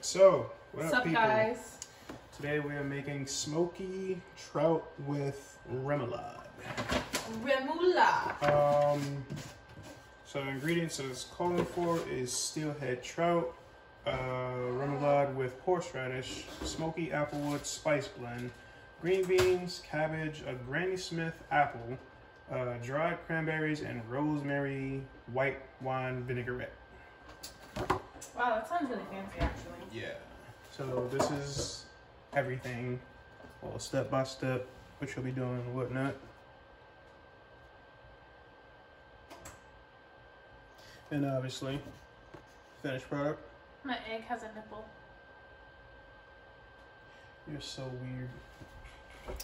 so what What's up, people? guys? Today we are making smoky trout with remoulade. Remula. Um, so ingredients that it's calling for is steelhead trout, uh, remoulade with horseradish, smoky applewood spice blend, green beans, cabbage, a Granny Smith apple, uh, dried cranberries, and rosemary white wine vinaigrette. Wow, that sounds really fancy, actually. Yeah. So this is everything, well, step by step, what you'll be doing and whatnot. And obviously, finished product. My egg has a nipple. You're so weird.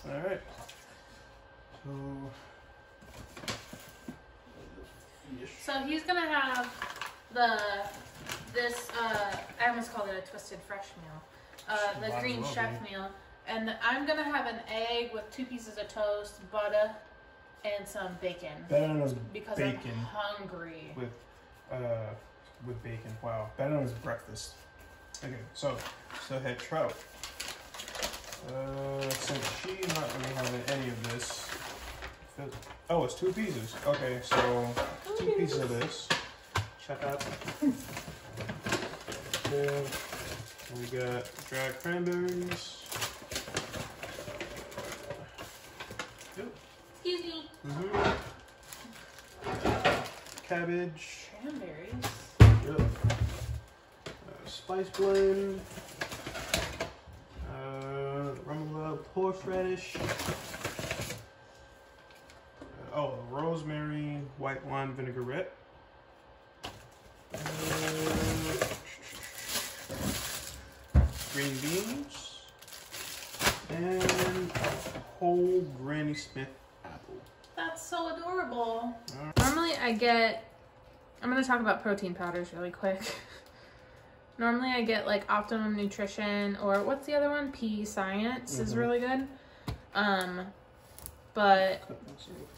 All right. So. So he's gonna have the this uh I almost called it a twisted fresh meal. Uh the green chef meal. And I'm gonna have an egg with two pieces of toast, butter, and some bacon. Better known as Because bacon I'm hungry. with uh with bacon. Wow. Better known as breakfast. Okay, so so had trout. Uh, since she's not really having any of this. Oh, it's two pieces. Okay, so two pieces of this. Check out. Then we got dried cranberries. Excuse me. hmm Cabbage. Cranberries. Yep. Uh, spice blend. Uh, remoulade, horseradish. Uh, oh, rosemary, white wine vinaigrette. Green beans. And a whole Granny Smith apple. That's so adorable. Alright. Normally I get I'm gonna talk about protein powders really quick. Normally I get like Optimum Nutrition or what's the other one? P Science is Mhm. really good. Um but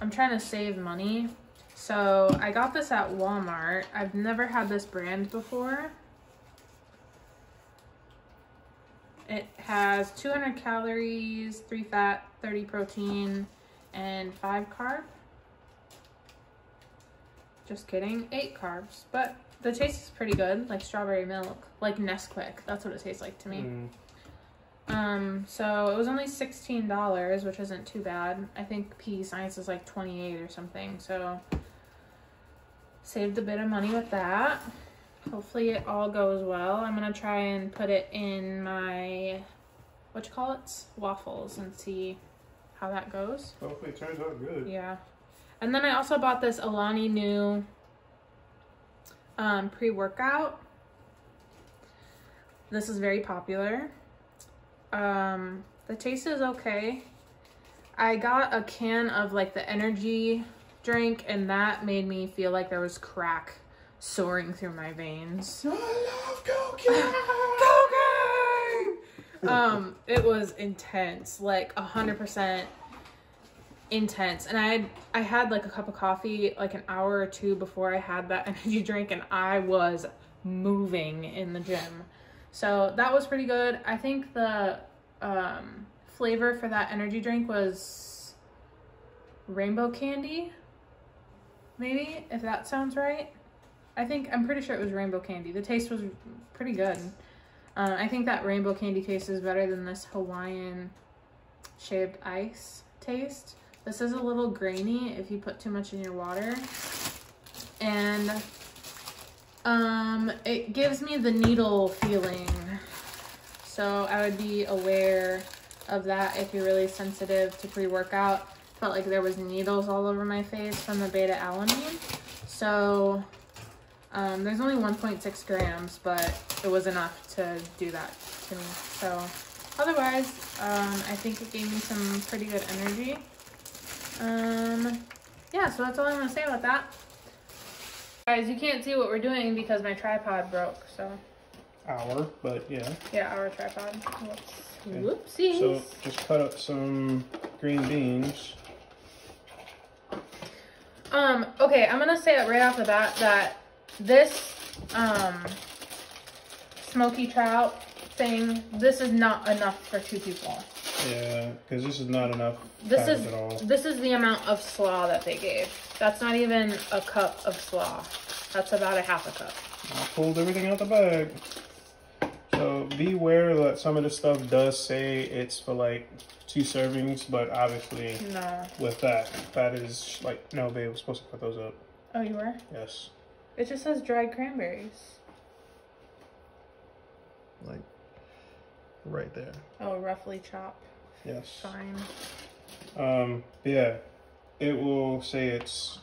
I'm trying to save money. So I got this at Walmart. I've never had this brand before. It has 200 calories, 3 fat, 30 protein, and 5 carb. Just kidding, 8 carbs. But the taste is pretty good, like strawberry milk, like Nesquik. That's what it tastes like to me. Mm, Um, so it was only sixteen dollars, which isn't too bad. I think P Science is like twenty eight or something. So saved a bit of money with that. Hopefully it all goes well. I'm gonna try and put it in my what you call it waffles and see how that goes. hopefully it turns out good. Yeah. And then I also bought this Alani Nu um, pre workout. This is very popular. Um, the taste is okay. I got a can of like the energy drink, and that made me feel like there was crack soaring through my veins. I love cocaine. cocaine. um it was intense like a hundred percent intense and i had i had like a cup of coffee like an hour or two before i had that energy drink and i was moving in the gym so that was pretty good i think the um flavor for that energy drink was rainbow candy maybe if that sounds right i think i'm pretty sure it was rainbow candy the taste was pretty good uh, I think that rainbow candy taste is better than this Hawaiian shaved ice taste. This is a little grainy if you put too much in your water. And um, it gives me the needle feeling. So I would be aware of that if you're really sensitive to pre-workout. Felt like there was needles all over my face from the beta alanine. So um, there's only 1.6 grams, but it was enough to do that to me. So otherwise, um, I think it gave me some pretty good energy. Um, yeah, so that's all I'm gonna say about that. Guys, you can't see what we're doing because my tripod broke. So Our, but yeah. yeah, our tripod. Whoops. Okay. Whoopsies. So just cut up some green beans. Um, okay, I'm gonna say it right off the bat that this um smoky trout thing. This is not enough for two people. Yeah, because this is not enough This is this is the amount of slaw that they gave. That's not even a cup of slaw. That's about a half a cup. I pulled everything out the bag. So beware that some of the stuff does say it's for like two servings, but obviously No. with that, that is like, no, babe, we're supposed to put those up. Oh, you were? Yes. It just says dried cranberries. Like, right there. Oh, roughly chop. Yes. Fine. Um, yeah, it will say it's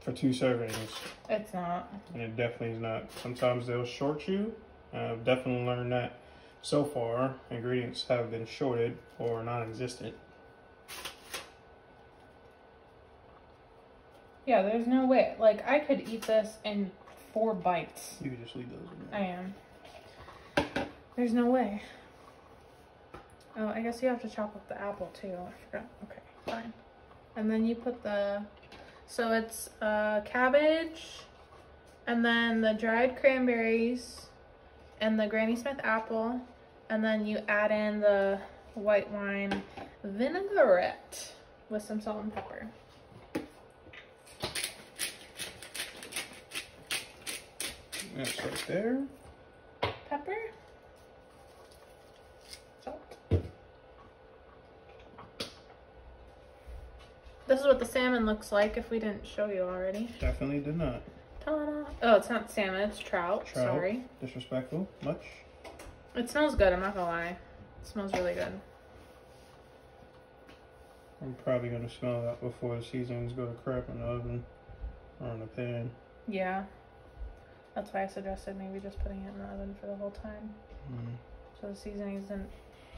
for two servings, It's not. and it definitely is not. Sometimes they'll short you. I've definitely learned that so far. Ingredients have been shorted or non-existent. Yeah, there's no way. Like, I could eat this in four bites. You can just leave those in I am. There's no way. Oh, I guess you have to chop up the apple too. I forgot. Okay, fine. And then you put the, so it's uh, cabbage, and then the dried cranberries, and the Granny Smith apple, and then you add in the white wine vinaigrette with some salt and pepper. That's right there. Pepper? Salt. This is what the salmon looks like if we didn't show you already. Definitely did not. Oh, it's not salmon, it's trout. Trout. Sorry. Disrespectful. Much. It smells good, I'm not gonna lie. It smells really good. I'm probably gonna smell that before the seasonings go to crap in the oven or in the pan. Yeah. That's why I suggested maybe just putting it in the oven for the whole time. Mm. So the seasoning isn't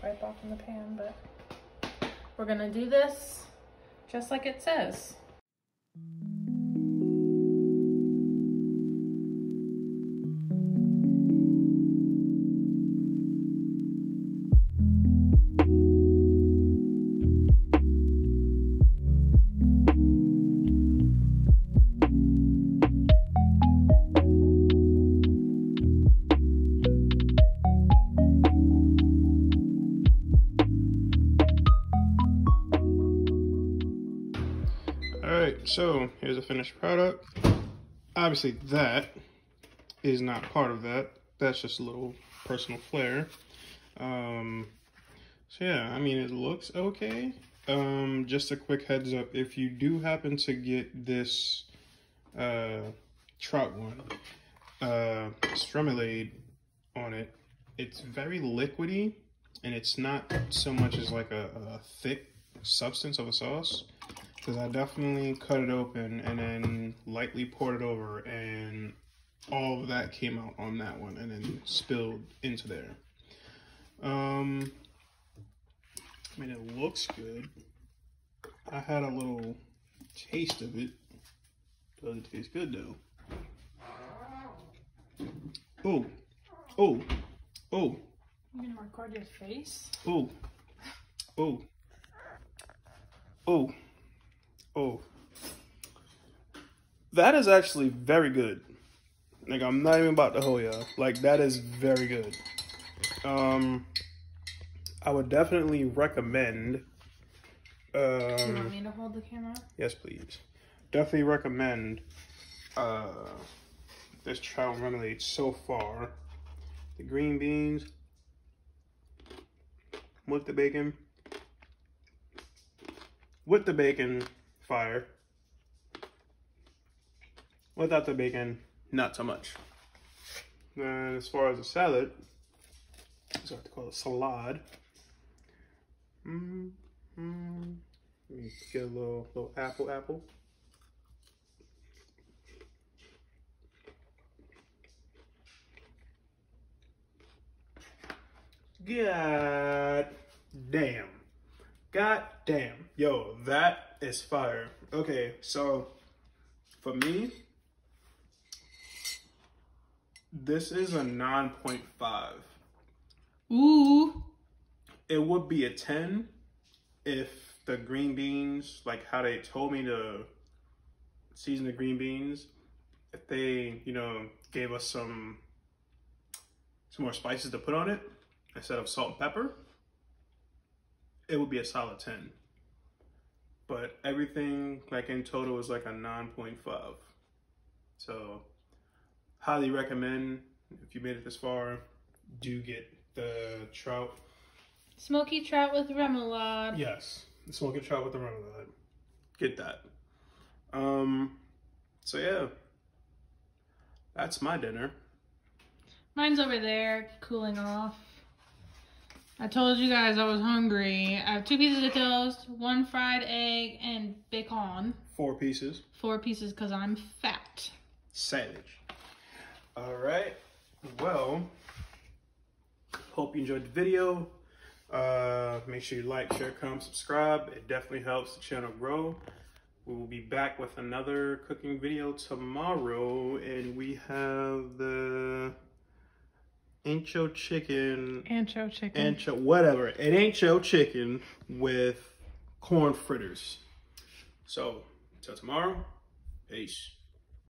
ripe off in the pan, but we're gonna do this just like it says. So here's a finished product. Obviously, that is not part of that. That's just a little personal flair. Um, so, yeah, I mean, it looks okay. Um, just a quick heads up if you do happen to get this uh, trout one, uh, Stremelade on it, it's very liquidy and it's not so much as like a, a thick substance of a sauce because I definitely cut it open and then lightly poured it over, and all of that came out on that one and then spilled into there. Um, I mean, it looks good. I had a little taste of it. Doesn't taste good though. Oh, oh, oh, You gonna record your face? oh, oh, oh. Oh. That is actually very good. Like I'm not even about to hold y'all. Like that is very good. Um I would definitely recommend Do you want um me to hold the camera? yes please. Definitely recommend uh this trout remoulade so far. The green beans with the bacon. With the bacon, fire. Without the bacon, not so much. Then as far as the salad, so I have to call it salad. Mm, mm, let me get a little little apple apple. God damn. God damn. Yo, that is fire. Okay, so for me, this is a 9.5. Ooh. It would be a 10 if the green beans, like how they told me to season the green beans, if they, you know, gave us some some more spices to put on it instead of salt and pepper, it would be a solid 10. But everything like in total is like a 9.5. So highly recommend if you made it this far, do get the trout. Smoky trout with remoulade. Yes, smoky trout with the remoulade. Get that. Um, so yeah, that's my dinner. Mine's over there, cooling off. I told you guys I was hungry. I have two pieces of toast, one fried egg, and bacon. Four pieces. Four pieces because I'm fat. Savage. All right. Well, hope you enjoyed the video. Uh, make sure you like, share, comment, subscribe. It definitely helps the channel grow. We will be back with another cooking video tomorrow, and we have the ancho chicken, Ancho chicken. ancho whatever, an ancho chicken with corn fritters. So, till tomorrow, peace.